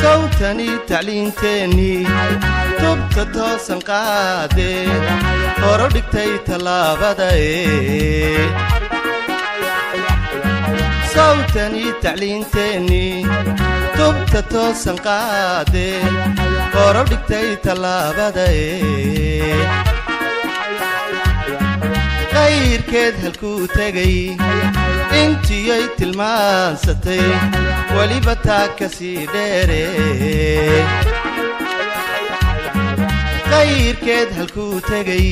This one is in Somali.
sawtani tacliinteennii tubta toosan qaadee horo dhigtay tallaabadae sawtani tacliinteennii tubta toosan qaadee horo dhigtay tallaabadae qayrkeed halkuu tegay intiyay tilmaansatay weliba taa ka sii dheere. Qayrkeed halkuu tegay